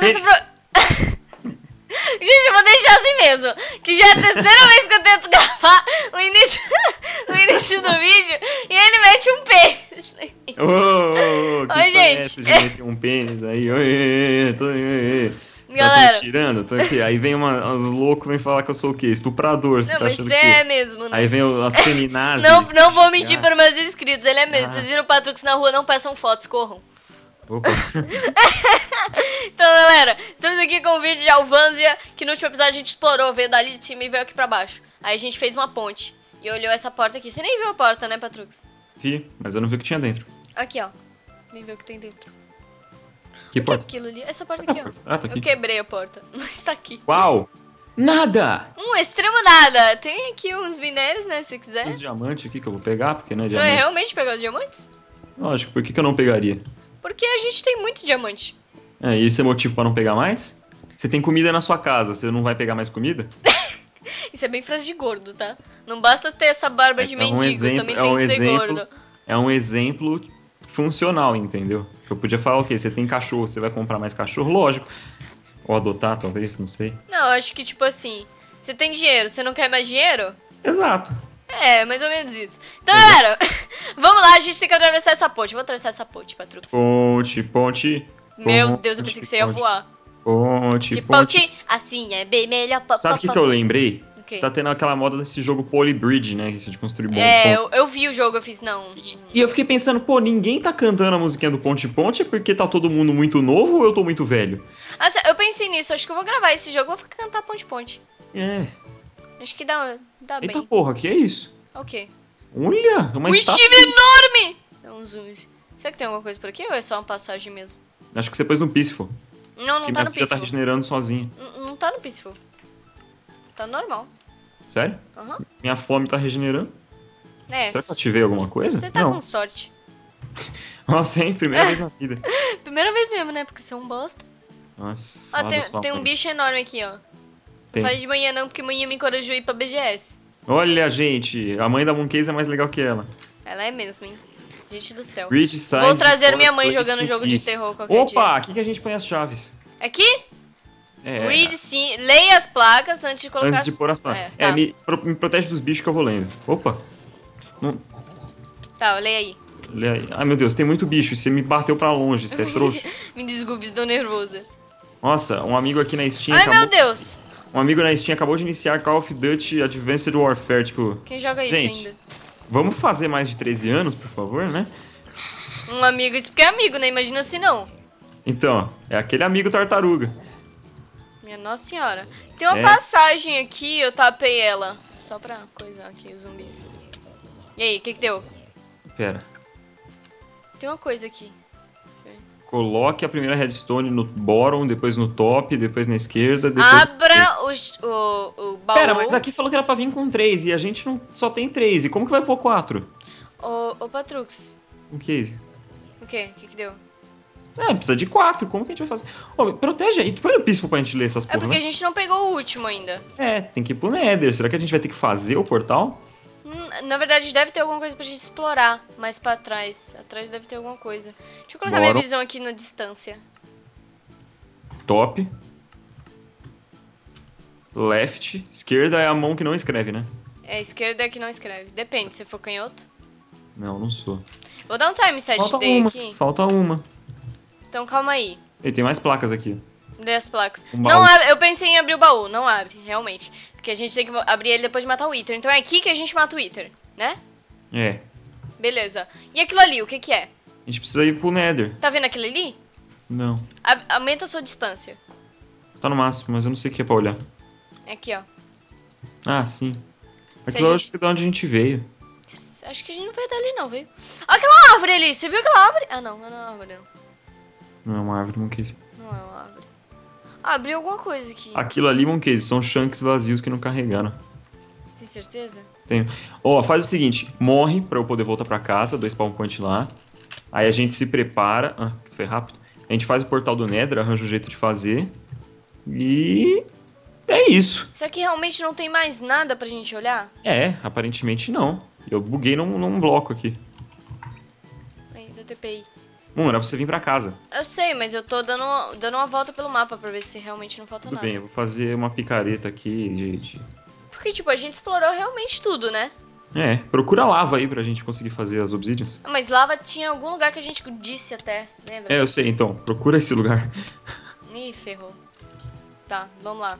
Não. Pro... Gente, eu vou deixar assim mesmo. Que já é a terceira vez que eu tento gravar o início, o início do vídeo e ele mete um pênis. Ô, Oi, história é gente. meter um pênis aí? Oi, tô, oi, oi. Tá, Galera. tô tirando, tô aqui. Aí vem uma, uns loucos vem falar que eu sou o quê? Estuprador, você Não, tá mas achando que... é mesmo, né? Aí vem as feminazes. Não, não vou mentir Ah. para meus inscritos, ele é mesmo. Ah. Vocês viram o Patrux na rua, não peçam fotos, corram. Opa. Então, galera, estamos aqui com o vídeo de Alvanzia, que no último episódio a gente explorou, veio dali de cima e veio aqui pra baixo. Aí a gente fez uma ponte e olhou essa porta aqui. Você nem viu a porta, né, Patrux? Vi, mas eu não vi o que tinha dentro. Aqui, ó. Vem ver o que tem dentro. Que O que é porta? aquilo ali? Essa porta aqui, ó. Ah, tá aqui. Eu quebrei a porta, mas tá aqui. Uau! Nada! Um extremo nada. Tem aqui uns minérios, né, se quiser. Os diamantes aqui que eu vou pegar, porque não é Você diamante. realmente pegar os diamantes? Lógico, por que, que eu não pegaria? Porque a gente tem muito diamante. É, e esse é motivo pra não pegar mais? Você tem comida na sua casa, você não vai pegar mais comida? Isso é bem frase de gordo, tá? Não basta ter essa barba É- de é um mendigo, exemplo- também é tem um que ser exemplo- gordo. É um exemplo funcional, entendeu? Eu podia falar o quê? Você tem cachorro, você vai comprar mais cachorro? Lógico. Ou adotar, talvez, não sei. Não, eu acho que, tipo assim, você tem dinheiro, você não quer mais dinheiro? Exato. É, mais ou menos isso. Então, galera, vamos lá, a gente tem que atravessar essa ponte. Vou atravessar essa ponte, Patrux. Ponte, ponte. Meu ponte, Deus, eu pensei que você ia ponte, voar. Ponte, De ponte. ponte, assim é bem melhor. pá, Sabe o que, que eu lembrei? O quê? Tá tendo aquela moda desse jogo Polybridge, né? De construir bom É, eu, eu vi o jogo, eu fiz, não. E eu fiquei pensando, pô, ninguém tá cantando a musiquinha do Ponte Ponte é porque tá todo mundo muito novo ou eu tô muito velho? Ah, eu pensei nisso, acho que eu vou gravar esse jogo, vou cantar ponte ponte. É. Acho que dá, dá Eita bem. porra, que é isso? Ok. Olha, uma Um estátua. Enorme! Dá um zoom. Será que tem alguma coisa por aqui ou é só uma passagem mesmo? Acho que você pôs no Peaceful. Não, não que tá no filha tá Peaceful. regenerando sozinha. Não, não tá no Peaceful. Tá normal. Sério? Aham. Minha fome tá regenerando? É, Será que eu ativei alguma coisa? você tá Não. com sorte. Nossa, hein? Primeira vez na vida. Primeira vez mesmo, né? Porque você é um bosta. Nossa. Ah, fala tem, tem um bicho enorme aqui, ó. Tem. Não falei de manhã não, porque manhã me encorajou a ir pra BGS. Olha, gente, a mãe da Mooncase é mais legal que ela. Ela é mesmo, hein? Gente do céu. Rich Vou trazer minha mãe jogando jogo de terror qualquer Opa, aqui que a gente põe as chaves. Aqui? É, Read sim. Leia as placas antes de colocar. antes de pôr as placas. É, É, tá. me, pro- me protege dos bichos que eu vou lendo. Opa. Não, Tá, leia aí. lê aí. Ai, meu Deus, tem muito bicho. Você me bateu pra longe, você é trouxa. Me desculpe, estou nervosa. Nossa, um amigo aqui na Steam Ai, acabou... meu Deus. Um amigo na Steam acabou de iniciar Call of Duty Advanced Warfare, tipo... Quem joga isso Gente. ainda? Vamos fazer mais de 13 anos, por favor, né? Um amigo, isso porque é amigo, né? Imagina se não. Então, é aquele amigo tartaruga. Minha nossa senhora. Tem uma É. passagem aqui, eu tapei ela. Só pra coisar aqui os zumbis. E aí, o que que deu? Pera. Tem uma coisa aqui. Coloque a primeira redstone no bottom, depois no top, depois na esquerda, depois... Abra os- o, o baú. Pera, mas aqui falou que era pra vir com 3 e a gente não só tem 3. E como que vai pôr 4? Ô, ô Patrux. Um case. O quê? O que que deu? É, precisa de 4. Como que a gente vai fazer? Ô, protege aí. Tu põe no Peaceful pra gente ler essas É porra, porque a né? gente não pegou o último ainda. É, tem que ir pro Nether. Será que a gente vai ter que fazer o portal? Hum, Na verdade, deve ter alguma coisa pra gente explorar mais pra trás. Atrás deve ter alguma coisa. Deixa eu colocar Bora. minha visão aqui na distância. Top. Left. Esquerda é a mão que não escreve, né? É, esquerda é que não escreve. Depende, se for canhoto. Não, não sou. Vou dar um time set Falta uma. aqui. Falta uma. Então calma aí. E tem mais placas aqui. Dê as placas. Não abre, eu pensei em abrir o baú, não abre, realmente. Porque a gente tem que abrir ele depois de matar o Wither. Então é aqui que a gente mata o Wither, né? É. Beleza. E aquilo ali, o que que é? A gente precisa ir pro Nether. Tá vendo aquilo ali? Não. A- aumenta a sua distância. Tá no máximo, mas eu não sei o que é pra olhar. É aqui, ó. Ah, sim. Se Aquilo gente- acho que é de onde a gente veio. Acho que a gente não vai dali não? Olha aquela árvore ali, você viu aquela árvore? Ah, não, não é uma árvore, não. Não é uma árvore. Não. Ah, abriu alguma coisa aqui. Aquilo ali, Mooncase, são chunks vazios que não carregaram. Tem certeza? Tenho. Ó, faz o seguinte: morre pra eu poder voltar pra casa, dois spawn point lá. Aí a gente se prepara. Ah, foi rápido. A gente faz o portal do Nether, arranja um jeito de fazer. E. É isso. Será que realmente não tem mais nada pra gente olhar? É, aparentemente não. Eu buguei num, num bloco aqui. Da TPI. Moon, era pra você vir pra casa. Eu sei, mas eu tô dando, uma- dando uma volta pelo mapa pra ver se realmente não falta Tudo nada. bem, eu vou fazer uma picareta aqui de... de- Porque, tipo, a gente explorou realmente tudo, né? É, procura lava aí pra gente conseguir fazer as obsidians. Ah, Mas lava tinha algum lugar que a gente disse até, lembra? É, eu sei, então, procura esse lugar. Ih, ferrou. Tá, vamos lá.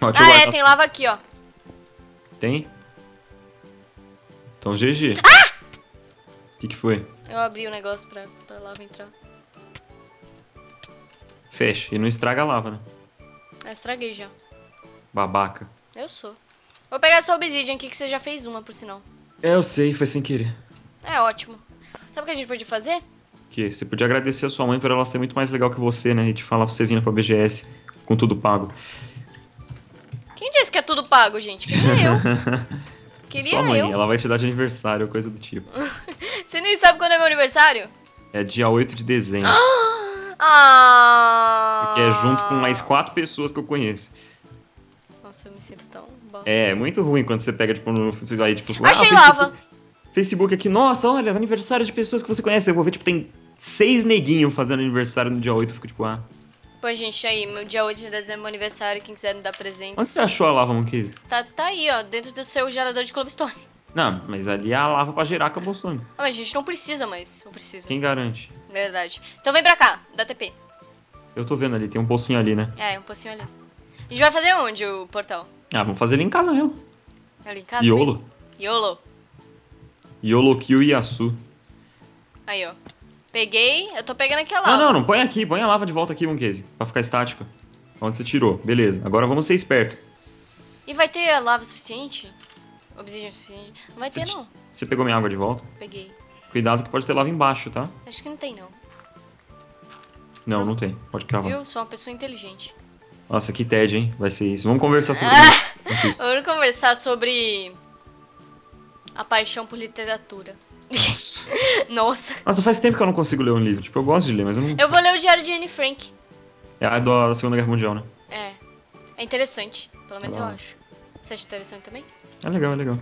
Ó, Ah, é, tem lava aqui, ó. Tem? Então, GG. Ah! O que que foi? Eu abri o negócio pra, pra lava entrar. Fecha. E não estraga a lava, né? Eu estraguei já. Babaca. Eu sou. Vou pegar essa obsidian aqui que você já fez uma, por sinal. É, eu sei, foi sem querer. É ótimo. Sabe o que a gente pode fazer? Que você podia agradecer a sua mãe por ela ser muito mais legal que você, né? E te falar pra você vir pra BGS com tudo pago. Quem disse que é tudo pago, gente? Queria eu. Queria sua mãe, eu. ela vai te dar de aniversário, coisa do tipo. Você nem sabe quando é meu aniversário? É dia 8 de dezembro. Ah! que é junto com mais quatro pessoas que eu conheço. Nossa, eu me sinto tão bosta. É, muito ruim quando você pega, tipo, no. Aí, tipo, ah, Achei Facebook- lava. Facebook aqui, nossa, olha, aniversário de pessoas que você conhece. Eu vou ver, tipo, tem seis neguinhos fazendo aniversário no dia 8. Eu fico tipo, ah. Pô, gente, aí, meu dia 8 de dezembro é meu aniversário, quem quiser me dar presente. Onde você achou a lava, Monkey? Tá, tá aí, ó, dentro do seu gerador de Clubstone. Não, mas ali é a lava pra gerar Cobblestone. Ah, mas a gente não precisa mais. Não precisa. Quem garante? Verdade. Então vem pra cá, dá TP. Eu tô vendo ali, tem um pocinho ali, né? É, um pouquinho ali. A gente vai fazer onde o portal? Ah, vamos fazer ele em casa mesmo. Ali em casa? Iolo. Yolo. Iolo Kill Yasu. Aí, ó. Peguei, eu tô pegando aqui a Não, lava. não, não põe aqui, põe a lava de volta aqui, Monkey. Pra ficar estática. Onde você tirou. Beleza, agora vamos ser esperto. E vai ter lava suficiente? Obsidian suficiente? Não vai Você ter, não. Você pegou minha água de volta? Peguei. Cuidado que pode ter lava embaixo, tá? Acho que não tem, não. Não, não tem. Pode cravar. Eu sou uma pessoa inteligente. Nossa, que TED, hein? Vai ser isso. Vamos conversar sobre Ah! isso. Vamos conversar sobre a paixão por literatura. Nossa. Nossa. Nossa, faz tempo que eu não consigo ler um livro. Tipo, eu gosto de ler, mas eu não. Eu vou ler o Diário de Anne Frank. É a da Segunda Guerra Mundial, né? É. É interessante. Pelo menos eu Ah. acho. Você acha interessante também? É legal, é legal.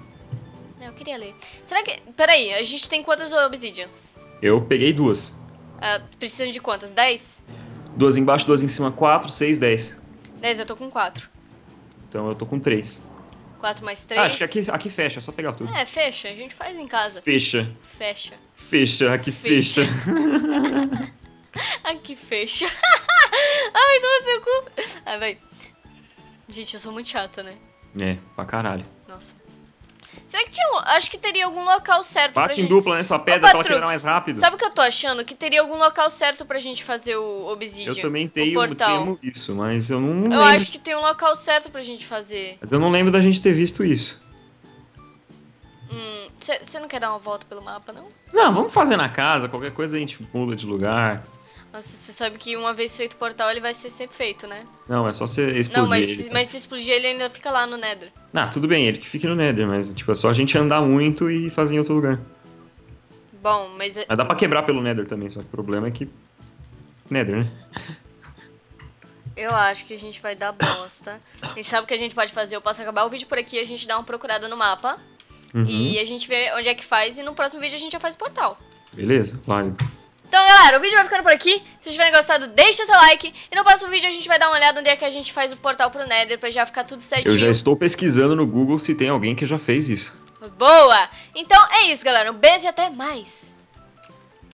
Eu queria ler. Será que. Peraí, a gente tem quantas obsidians? Eu peguei duas. Ah, precisam de quantas? 10? Duas embaixo, duas em cima, quatro, seis, dez. 10, eu tô com 4. Então eu tô com três. 4 mais 3. Ah, acho que aqui, aqui fecha, é só pegar tudo. É, fecha. A gente faz em casa. Fecha. Fecha. Fecha, aqui fecha. Fecha. Aqui fecha. Ai, toma seu cu. Ai, vai. Gente, eu sou muito chata, né? É, pra caralho. Nossa. Será que tinha. um- Acho que teria algum local certo pra Bate em gente. dupla nessa pedra pra ela quebrar mais rápido. Sabe o que eu tô achando? Que teria algum local certo pra gente fazer o obsidian. Eu também o tenho, portal. temo isso, mas eu não Eu lembro. acho que tem um local certo pra gente fazer. Mas eu não lembro da gente ter visto isso. Você não quer dar uma volta pelo mapa, não? Não, vamos fazer na casa, qualquer coisa a gente pula de lugar. Nossa, você sabe que uma vez feito o portal, ele vai ser sempre feito, né? Não, é só você explodir não, mas, ele. se- mas se explodir, ele ainda fica lá no Nether. Ah, tudo bem, ele que fique no Nether, mas tipo, é só a gente andar muito e fazer em outro lugar. Bom, mas. é- Mas dá pra quebrar pelo Nether também, só que o problema é que. Nether, né? Eu acho que a gente vai dar bosta. A gente sabe o que a gente pode fazer. Eu posso acabar o vídeo por aqui, a gente dá uma procurada no mapa. Uhum. E a gente vê onde é que faz. E no próximo vídeo a gente já faz o portal. Beleza, válido. Então, galera, o vídeo vai ficando por aqui. Se vocês tiverem gostado, deixa seu like. E no próximo vídeo a gente vai dar uma olhada onde é que a gente faz o portal pro Nether pra já ficar tudo certinho. Eu já estou pesquisando no Google se tem alguém que já fez isso. Boa! Então é isso, galera. Um beijo e até mais.